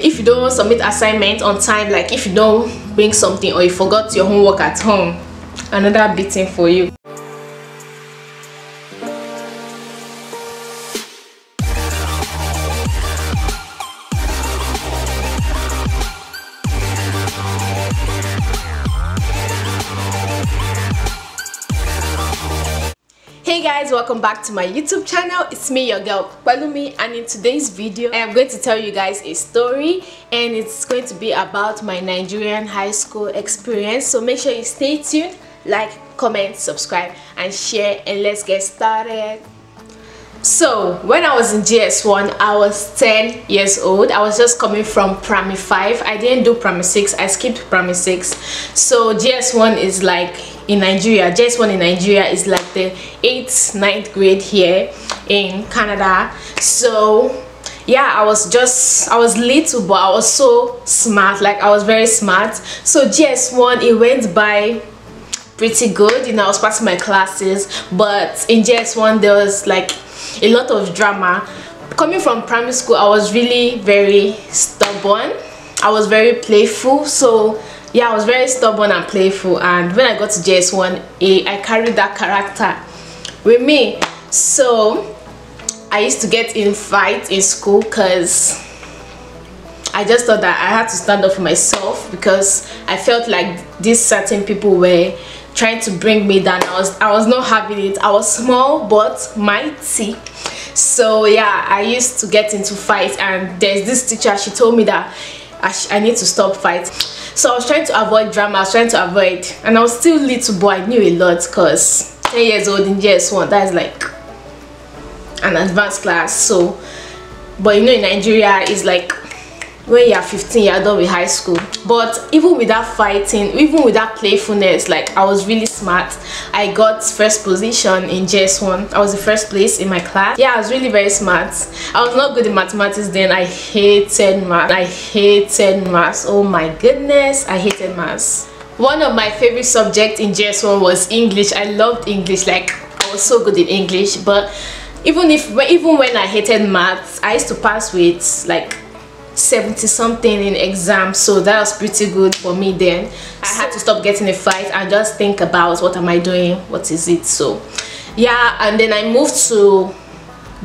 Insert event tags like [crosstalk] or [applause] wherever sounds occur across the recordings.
if you don't submit assignment on time like if you don't bring something or you forgot your homework at home another beating for you welcome back to my youtube channel. It's me your girl Pelumi and in today's video I am going to tell you guys a story and it's going to be about my Nigerian high school experience. So make sure you stay tuned like comment subscribe and share and let's get started. So when I was in JS1 I was 10 years old. I was just coming from primary 5 I didn't do primary 6 I skipped primary 6 so JS1 is like in Nigeria. JS1 in Nigeria is like the 8th ninth grade here in Canada. So yeah I was just I was little but I was so smart like I was very smart. So JS1 it went by pretty good you know I was passing my classes but in JS1 there was like a lot of drama. Coming from primary school I was really very stubborn. I was very playful so yeah I was very stubborn and playful and when I got to JS1 eh, I carried that character with me. So I used to get in fights in school because I just thought that I had to stand up for myself because I felt like these certain people were trying to bring me down. I was i was not having it. I was small but mighty. So yeah i used to get into fights and there's this teacher she told me that I, I need to stop fight so i was trying to avoid drama i was trying to avoid and i was still little boy i knew a lot because 10 years old in js1 that is like an advanced class so but you know in nigeria is like when you're 15 you're done with high school. But even without fighting even without playfulness like i was really smart. I got first position in js1 i was the first place in my class. Yeah i was really very smart. I was not good in mathematics then. I hated math. I hated math oh my goodness i hated math one of my favorite subjects in js1 was english. I loved english like i was so good in english. But even if even when i hated maths i used to pass with like 70 something in exams so that was pretty good for me then. I had to stop getting a fight and just think about what am i doing what is it so. Yeah and then i moved to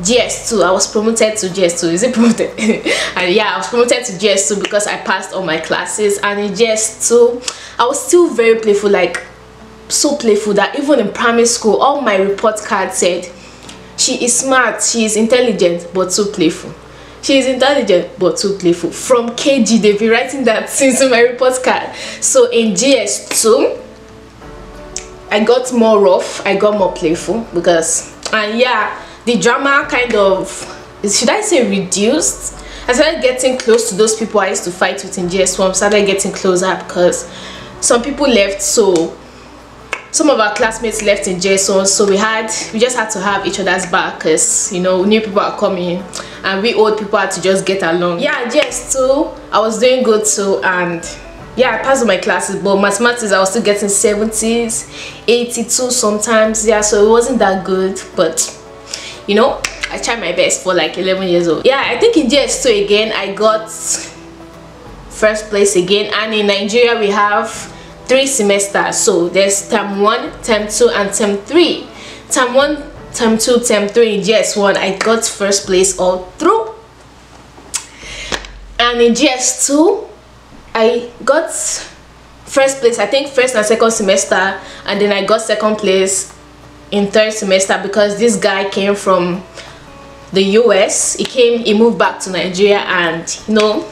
js2 i was promoted to js2 is it promoted? [laughs] And yeah i was promoted to js2 because i passed all my classes. And in js2 i was still very playful like so playful that even in primary school all my report card said she is smart she is intelligent but so playful she is intelligent eh, but too playful. From kg they've been writing that [laughs] since my report card. So in js2 i got more rough i got more playful because and yeah the drama kind of should i say reduced? I started getting close to those people i used to fight with in js1 started getting closer because some people left so some of our classmates left in JS1 so we had we just had to have each other's back because you know new people are coming and we old people had to just get along. Yeah JS2. I was doing good too and yeah I passed my classes but mathematics I was still getting 70s 82 sometimes. Yeah so it wasn't that good but you know I tried my best for like 11 years old. Yeah I think in JS2 again I got first place again and in Nigeria we have three semesters. So there's term one term two and term three. Term one term two term three in js1 i got first place all through. And in js2 i got first place i think first and second semester and then i got second place in third semester because this guy came from the us he came he moved back to nigeria and you know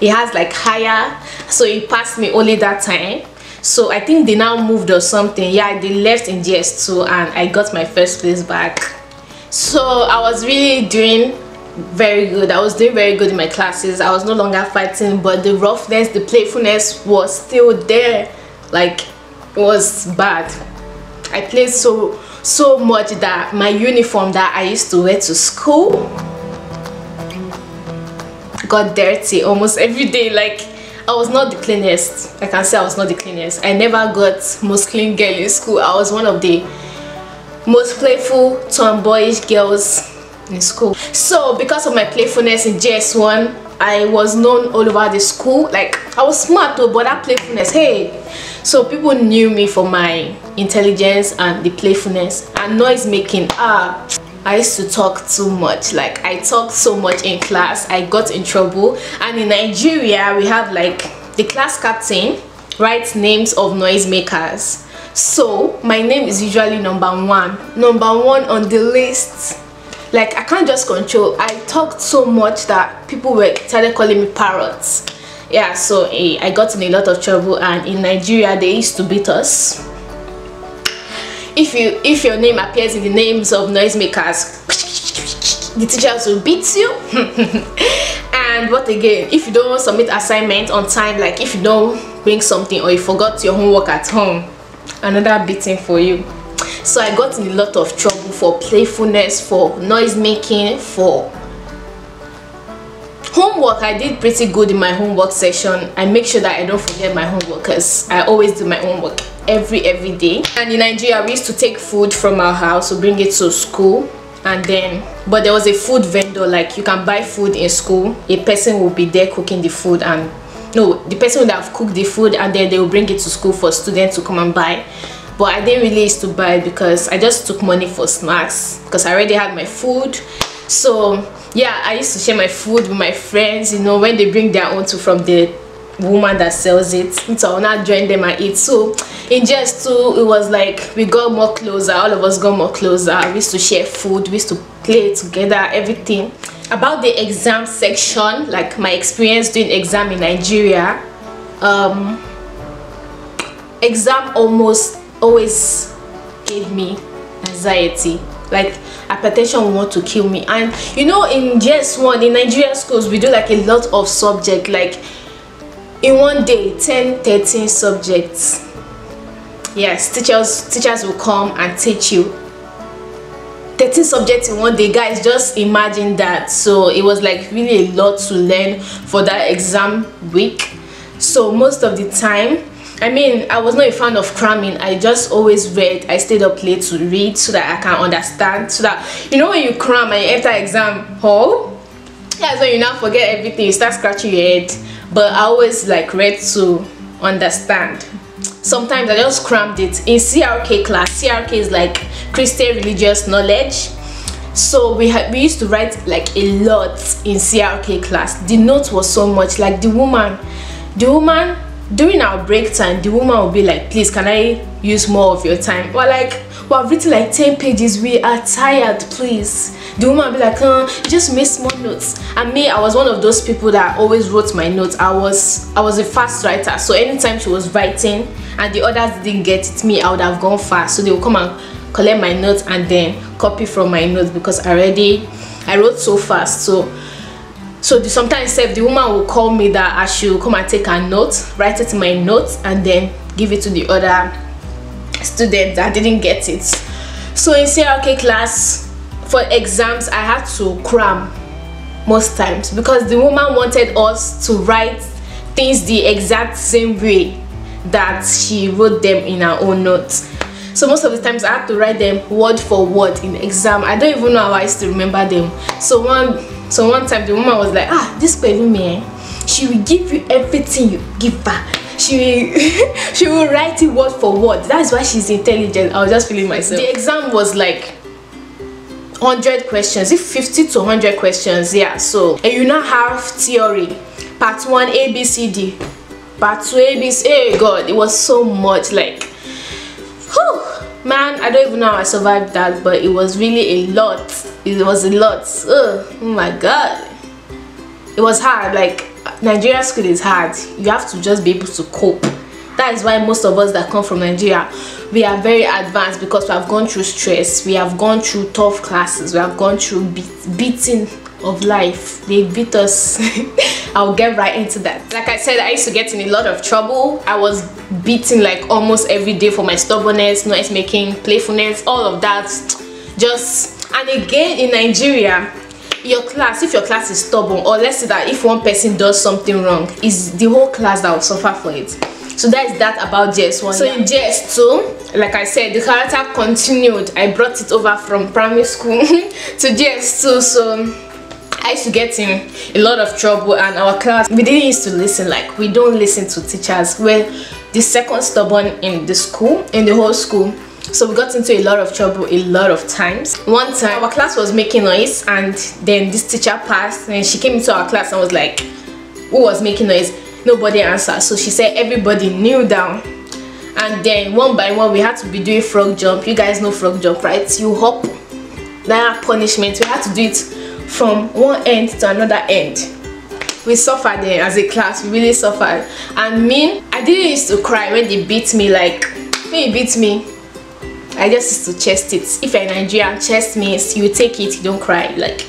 he has like higher so he passed me only that time so i think they now moved or something. Yeah they left in js2 and i got my first place back. So i was really doing very good. I was doing very good in my classes. I was no longer fighting but the roughness the playfulness was still there. Like it was bad. I played so so much that my uniform that i used to wear to school got dirty almost every day. Like I was not the cleanest. I can say I was not the cleanest. I never got most clean girl in school. I was one of the most playful tomboyish girls in school. So because of my playfulness in JS1, I was known all over the school. Like I was smart though, but that playfulness, hey. So people knew me for my intelligence and the playfulness and noise making. Ah, I used to talk too much. Like I talked so much in class. I got in trouble. And in Nigeria, we have like the class captain writes names of noisemakers. So my name is usually number one. Number one on the list like i can't just control i talked so much that people were started calling me parrots yeah so eh, i got in a lot of trouble and in nigeria they used to beat us if you if your name appears in the names of noisemakers the teachers will beat you. [laughs] And what again? If you don't submit assignment on time like if you don't bring something or you forgot your homework at home another beating for you. So i got in a lot of trouble for playfulness for noise making for homework. I did pretty good in my homework session. I make sure that i don't forget my homework because i always do my homework every every day. And in nigeria we used to take food from our house to bring it to school and then but there was a food vendor like you can buy food in school a person will be there cooking the food and no the person would have cooked the food and then they will bring it to school for students to come and buy. But I didn't really used to buy because I just took money for snacks because I already had my food. So yeah I used to share my food with my friends you know when they bring their own to from the woman that sells it. So I'll not join them and eat so in JS2 it was like we got more closer. All of us got more closer. We used to share food. We used to play together everything. About the exam section like my experience doing exam in Nigeria um exam almost always gave me anxiety. Like hypertension will want to kill me. And you know in js1 in nigeria schools we do like a lot of subject like in one day 10 13 subjects yes teachers teachers will come and teach you 13 subjects in one day guys just imagine that so it was like really a lot to learn for that exam week so most of the time I mean, I was not a fan of cramming. I just always read. I stayed up late to read so that I can understand. So that, you know, when you cram and you enter exam hall, yeah, so you now forget everything. You start scratching your head. But I always like read to understand. Sometimes I just crammed it. In CRK class, CRK is like Christian religious knowledge. So we had we used to write like a lot in CRK class. The note was so much. Like the woman, the woman during our break time the woman will be like please can i use more of your time we're like well i've written like 10 pages. We are tired please. The woman be like uh, just make small notes. And me i was one of those people that always wrote my notes. I was i was a fast writer. So anytime she was writing and the others didn't get it me i would have gone fast. So they would come and collect my notes and then copy from my notes because already i wrote so fast. So so the, sometimes if the woman will call me that i should come and take a note write it in my notes and then give it to the other students that didn't get it. So in crk class for exams i had to cram most times because the woman wanted us to write things the exact same way that she wrote them in her own notes. So most of the times i had to write them word for word in exam. I don't even know how i used to remember them. So one so one time the woman was like ah this me, she will give you everything you give her she [laughs] she will write it word for word. That's why she's intelligent. I was just feeling myself. The exam was like 100 questions. If 50 to 100 questions yeah so. And you now have theory. Part 1 a b c d. Part 2 a b c hey god it was so much like whew, man i don't even know how i survived that but it was really a lot. It was a lot. Ugh, oh my god. It was hard like nigeria school is hard. You have to just be able to cope. That is why most of us that come from nigeria we are very advanced because we have gone through stress. We have gone through tough classes. We have gone through beat, beating of life. They beat us. [laughs] I'll get right into that. Like i said i used to get in a lot of trouble. I was beaten like almost every day for my stubbornness noise making playfulness all of that. Just and again in nigeria your class if your class is stubborn or let's say that if one person does something wrong is the whole class that will suffer for it. So that is that about js1 so in js2 like i said the character continued. I brought it over from primary school [laughs] to js2 so I used to get in a lot of trouble and our class we didn't used to listen like we don't listen to teachers. We're the second stubborn in the school in the whole school so we got into a lot of trouble a lot of times. One time our class was making noise and then this teacher passed and she came into our class and was like who was making noise? Nobody answered. So she said everybody kneel down. And then one by one we had to be doing frog jump. You guys know frog jump right? You hop. That punishment we had to do it from one end to another end. We suffered there as a class. We really suffered. And me i didn't used to cry when they beat me like you beat me I just used to chest it. If you're in Nigeria, chest means you take it, you don't cry. Like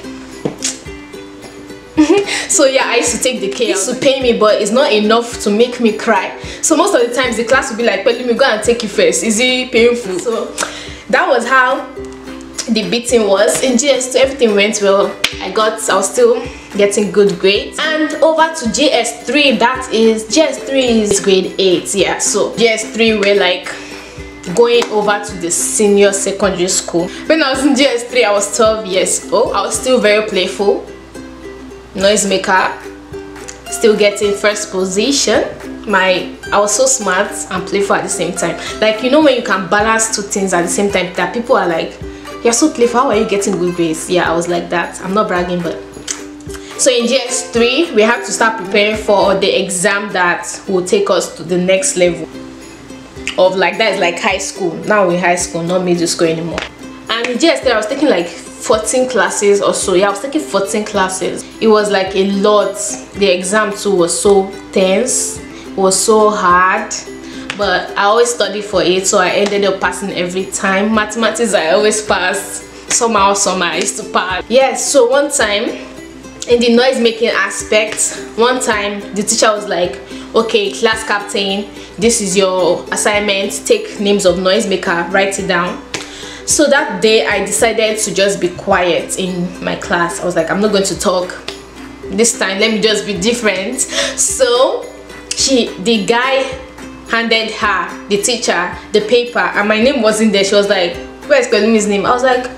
[laughs] so yeah, I used to take the. It used to pay me, but it's not enough to make me cry. So most of the times the class would be like, let me go and take you first. Is it painful? So that was how the beating was. In JS2, everything went well. I got, I was still getting good grades. And over to JS3, that is, JS3 is grade 8, yeah. So JS3 we're like going over to the senior secondary school. When I was in JS3, I was 12 years old. I was still very playful, noisemaker, still getting first position. My I was so smart and playful at the same time. Like you know when you can balance two things at the same time that people are like, you're so playful, how are you getting good grades? Yeah, I was like that. I'm not bragging, but so in JS3, we have to start preparing for the exam that will take us to the next level of like that is like high school. Now we're high school not middle school anymore. And in JS3 I was taking like 14 classes or so. Yeah I was taking 14 classes. It was like a lot. The exam too was so tense. Was so hard. But I always studied for it so I ended up passing every time. Mathematics I always passed somehow somehow I used to pass. Yes so one time in the noise making aspect one time the teacher was like okay class captain this is your assignment. Take names of noisemaker write it down. So that day i decided to just be quiet in my class. I was like i'm not going to talk. This time let me just be different. So she the guy handed her the teacher the paper and my name wasn't there. She was like where's Pelumi's name? I was like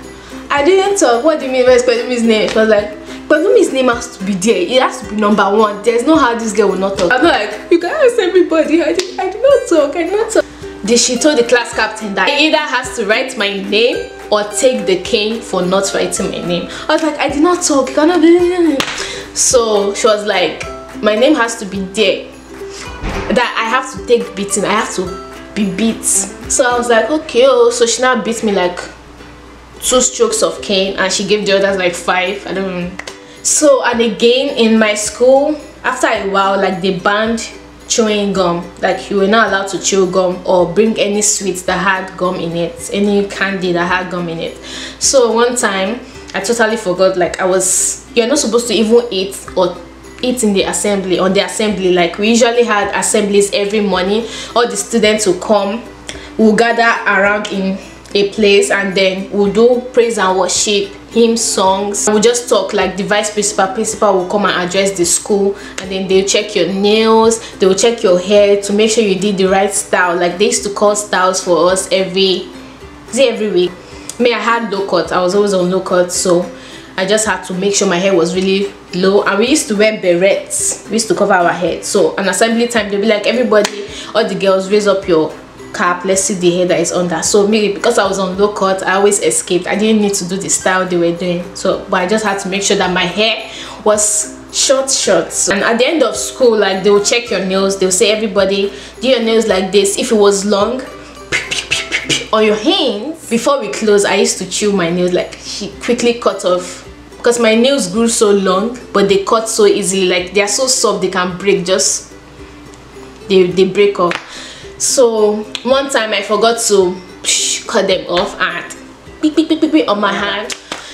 i didn't talk. What do you mean where's Pelumi's name? She was like Pelumi's name has to be there. It has to be number one. There's no how this girl will not talk. I'm like, you can ask everybody. I did, I did not talk. I did not talk. Then she told the class captain that he either has to write my name or take the cane for not writing my name. I was like, I did not talk. Cannot be. So she was like, my name has to be there. That I have to take beating. I have to be beat. So I was like, okay. Oh. So she now beat me like two strokes of cane and she gave the others like five. I don't know so and again in my school after a while like they banned chewing gum. Like you were not allowed to chew gum or bring any sweets that had gum in it any candy that had gum in it. So one time i totally forgot like i was you're not supposed to even eat or eat in the assembly on the assembly. Like we usually had assemblies every morning. All the students will come we'll gather around in a place and then we'll do praise and worship hymn songs. We'll just talk like the vice principal principal will come and address the school and then they'll check your nails they'll check your hair to make sure you did the right style. Like they used to call styles for us every see every week? Me i had low cut. I was always on low cut so i just had to make sure my hair was really low. And we used to wear berets. We used to cover our head. So an assembly time they'll be like everybody all the girls raise up your cap let's see the hair that is under. So maybe because i was on low cut i always escaped. I didn't need to do the style they were doing. So but i just had to make sure that my hair was short short. And at the end of school like they will check your nails. They'll say everybody do your nails like this. If it was long [laughs] on your hands before we close i used to chew my nails like she quickly cut off. Because my nails grew so long but they cut so easily. Like they are so soft they can break. Just they, they break off so one time i forgot to cut them off and beep, beep, beep, beep, on my hand.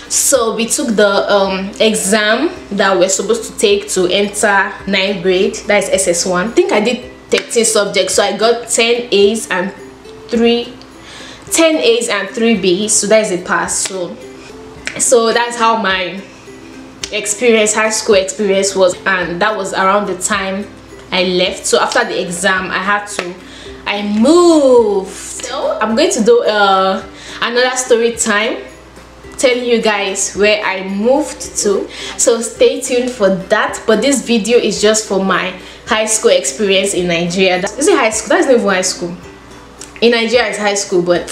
So we took the um, exam that we're supposed to take to enter ninth grade that is ss1 i think i did 13 subjects so i got 10 a's and 3 10 a's and 3 b's so that is a pass so. So that's how my experience high school experience was and that was around the time i left. So after the exam i had to I moved. So I'm going to do uh, another story time telling you guys where I moved to. So stay tuned for that. But this video is just for my high school experience in Nigeria. Is it high school? That's not even high school. In Nigeria it's high school but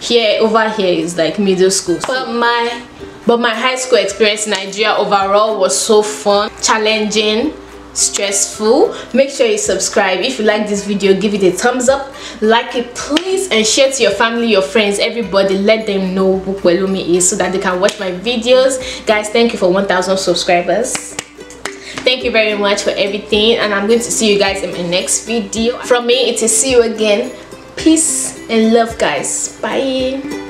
here over here is like middle school. But my but my high school experience in Nigeria overall was so fun challenging stressful make sure you subscribe. If you like this video give it a thumbs up like it please and share to your family your friends everybody. Let them know who Pelumi is so that they can watch my videos. Guys thank you for 1000 subscribers. Thank you very much for everything and i'm going to see you guys in my next video. From me it is see you again. Peace and love guys. Bye